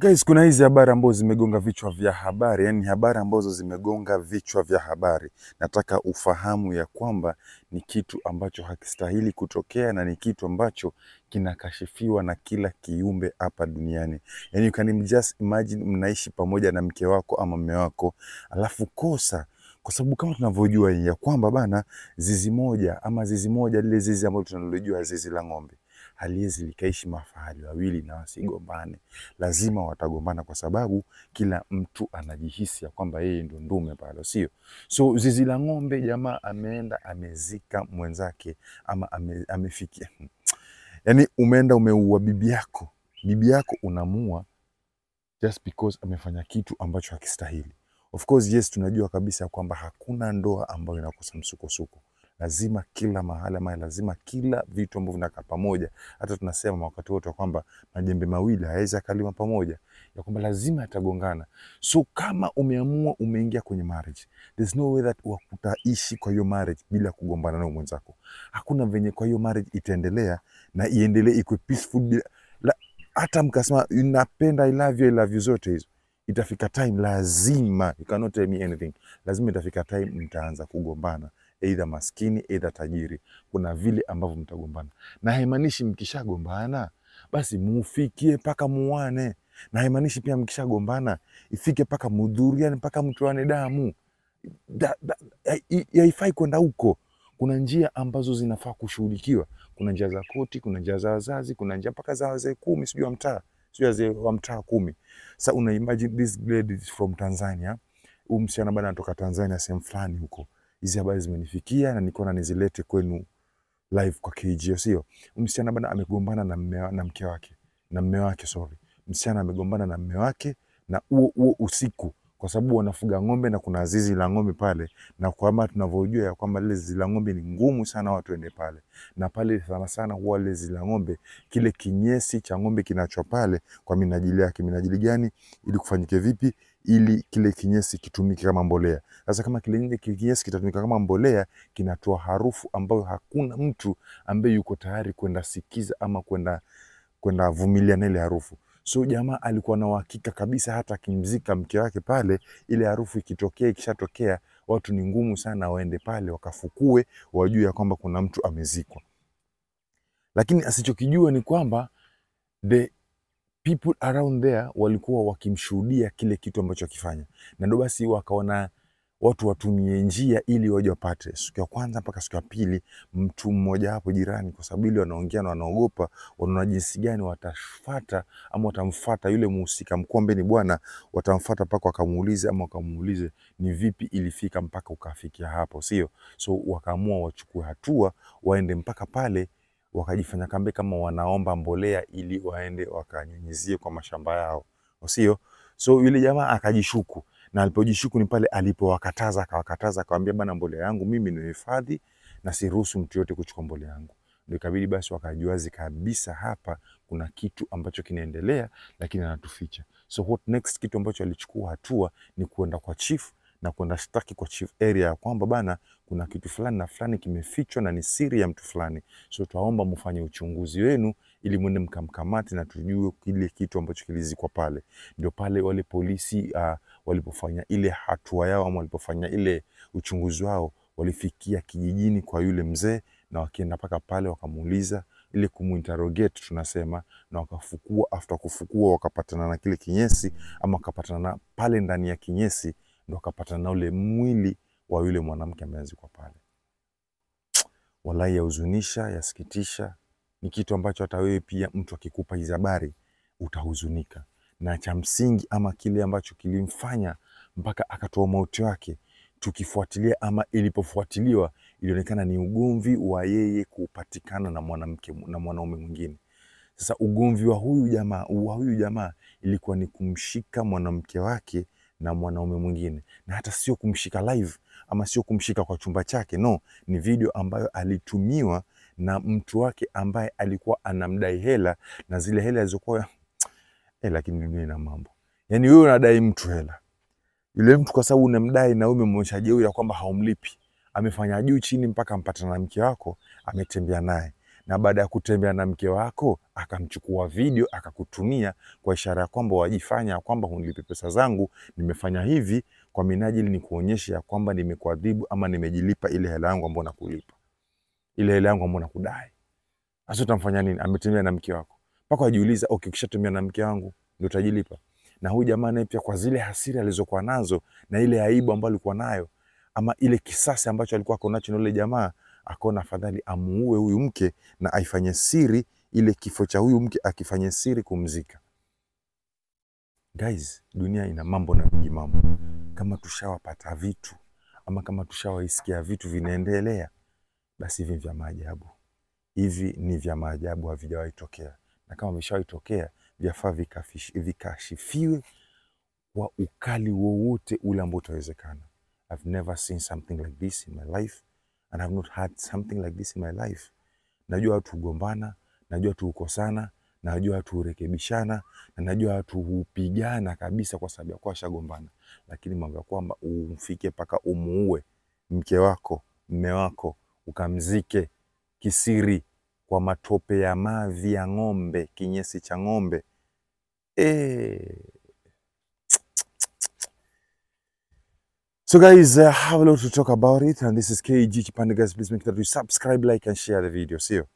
Guys, kuna hizi habari ambazo zimegonga vichwa vya habari, yani habari ambazo zimegonga vichwa vya habari. Nataka ufahamu ya kwamba ni kitu ambacho hakistahili kutokea na ni kitu ambacho kinakashifiwa na kila kiumbe hapa duniani. Yani you can just imagine mnaishi pamoja na mke wako ama mume wako, alafu kosa kwa sababu kama tunavyojua ya kwamba bana, zizi moja ama zizi moja, lile zizi ambalo tunalojua zizi la ng'ombe haliwezi likaishi mafahali wawili na wasigombane, lazima watagombana kwa sababu kila mtu anajihisi ya kwamba yeye ndo ndume pale, sio? So zizi la ng'ombe, jamaa ameenda amezika mwenzake ama ame, amefikia yani, umeenda umeua bibi yako, bibi yako unamua just because amefanya kitu ambacho hakistahili. Of course yes, tunajua kabisa kwamba hakuna ndoa ambayo inakosa msukosuko. Lazima kila mahali ama lazima kila vitu ambavyo vinakaa pamoja. Hata tunasema wakati wote kwamba majembe mawili hayawezi akalima pamoja, ya kwamba lazima yatagongana. So kama umeamua umeingia kwenye marriage, there's no way that utaishi kwa hiyo marriage bila kugombana na mwenzako. Hakuna venye kwa hiyo marriage itaendelea na iendelee iko peaceful bila la, hata mkasema napenda I love you, I love you zote hizo itafika time lazima, you cannot tell me anything, lazima itafika time mtaanza kugombana, either maskini eidha tajiri. Kuna vile ambavyo mtagombana, na haimaanishi mkishagombana basi mufikie mpaka muane, na haimaanishi pia mkishagombana ifike mpaka mudhuriane mpaka mtoane damu. Da- da- yaifai Haifai kwenda huko. Kuna njia ambazo zinafaa kushughulikiwa. Kuna njia za koti, kuna njia za wazazi, kuna njia mpaka za wazee kumi, sijui wa mtaa, sijui wazee wa mtaa kumi. Sa una imagine this lady from Tanzania. Huyu msichana bado anatoka Tanzania sehemu fulani huko. Hizi habari zimenifikia na nikaona nizilete kwenu live kwa KG, sio? Msichana bana amegombana na mme na mke wake na mme wake, sorry. Msichana amegombana na mme wake na huo huo usiku, kwa sababu wanafuga ng'ombe na kuna zizi la ng'ombe pale, na kwamba tunavyojua ya kwamba lile zizi la ng'ombe ni ngumu sana watu ende pale, na pale sana sana huwa lile zizi la ng'ombe, kile kinyesi cha ng'ombe kinachwa pale kwa minajili yake. Minajili gani? Ili kufanyike vipi? Ili kile kinyesi kitumike kama mbolea. Sasa kama kile kinyesi kitatumika kama mbolea, kinatoa harufu ambayo hakuna mtu ambaye yuko tayari kwenda sikiza ama kwenda kwenda vumilia na ile harufu. So jamaa alikuwa na uhakika kabisa, hata akimzika mke wake pale, ile harufu ikitokea, ikishatokea, watu ni ngumu sana waende pale wakafukue, wajue ya kwamba kuna mtu amezikwa. Lakini asichokijua ni kwamba the people around there walikuwa wakimshuhudia kile kitu ambacho akifanya, na ndo basi wakaona watu watumie njia ili waje wapate. Siku ya kwanza mpaka siku ya pili, mtu mmoja hapo jirani, kwa sababu ile wanaongea na wanaogopa, wanaona jinsi gani watafata ama watamfata yule muhusika mkuu ambaye ni bwana, watamfata mpaka wakamuulize ama wakamuulize ni vipi ilifika mpaka ukafikia hapo, sio? So wakaamua wachukue hatua, waende mpaka pale wakajifanya kambe kama wanaomba mbolea ili waende wakanyunyizie kwa mashamba yao, sio? So yule jamaa akajishuku, na alipojishuku ni pale alipowakataza, akawakataza akawambia, bana, mbolea yangu mimi nimehifadhi na siruhusu mtu yote kuchukua mbolea yangu. Ndio ikabidi basi wakajuazi kabisa, hapa kuna kitu ambacho kinaendelea, lakini anatuficha. So what next, kitu ambacho alichukua hatua ni kuenda kwa chief na kwenda shtaki kwa chief area ya kwamba bana, kuna kitu fulani na fulani kimefichwa na ni siri ya mtu fulani, so twaomba mfanye uchunguzi wenu ili mwende mkamkamati na tujue kile kitu ambacho kilizikwa pale. Ndio pale wale polisi uh, walipofanya ile hatua yao ama walipofanya ile uchunguzi wao, walifikia kijijini kwa yule mzee na wakienda mpaka pale wakamuuliza ili kumuinterrogate tunasema, na wakafukua. After kufukua wakapatana na kile kinyesi ama wakapatana na pale ndani ya kinyesi, ndo akapatana na ule mwili wa yule mwanamke amezikwa pale. Wallahi, yahuzunisha, yasikitisha. Ni kitu ambacho hata wewe pia mtu akikupa hizi habari utahuzunika, na cha msingi ama kile ambacho kilimfanya mpaka akatoa mauti wake, tukifuatilia ama ilipofuatiliwa, ilionekana ni ugomvi wa yeye kupatikana na mwanamke na mwanaume mwingine. Sasa ugomvi wa huyu jamaa wa huyu jamaa ilikuwa ni kumshika mwanamke wake na mwanaume mwingine, na hata sio kumshika live ama sio kumshika kwa chumba chake, no, ni video ambayo alitumiwa na mtu wake ambaye alikuwa anamdai hela, na zile hela alizokuwa eh, lakini dunia ina mambo. Yani wewe unadai mtu hela, yule mtu kwa sababu unamdai na wewe umemwonyesha jeuri ya kwamba haumlipi, amefanya juu chini mpaka ampata na mke wako, ametembea naye na baada ya kutembea na mke wako akamchukua video akakutumia kwa ishara ya kwamba wajifanya ya kwamba hunilipe pesa zangu, nimefanya hivi kwa minajili ni kuonyesha ya kwamba nimekuadhibu ama nimejilipa ile hela yangu ambayo nakulipa, ile hela yangu ambayo nakudai. Sasa utamfanya nini? Ametembea na mke wako mpaka wajiuliza, okay, ukishatembea na mke wangu ndio utajilipa. Na huyu jamaa naye pia kwa zile hasira alizokuwa nazo na ile aibu ambayo alikuwa nayo ama ile kisasi ambacho alikuwa akonacho na yule jamaa, akaona afadhali amuue huyu mke na aifanye siri ile kifo cha huyu mke akifanye siri kumzika. Guys, dunia ina mambo na mingi mambo. Kama tushawapata vitu ama kama tushawaisikia vitu vinaendelea, basi hivi vya maajabu. Hivi ni vya maajabu, havijawahi tokea, na kama vishawahi tokea, vyafaa vikashifiwe kwa ukali wowote ule ambao utawezekana. I've never seen something like this in my life and I've not had something like this in my life. Najua watu hugombana, najua watu hukosana, najua watu hurekebishana, na najua watu hupigana kabisa kwa sababu ya kuwa washagombana, lakini mambo ya kwamba umfike mpaka umuue mke wako, mme wako, ukamzike kisiri kwa matope ya mavi ya ng'ombe, kinyesi cha ng'ombe eh. So guys, uh, have a lot to talk about it and this is KG Kipande guys, please make sure you subscribe, like and share the video. See you.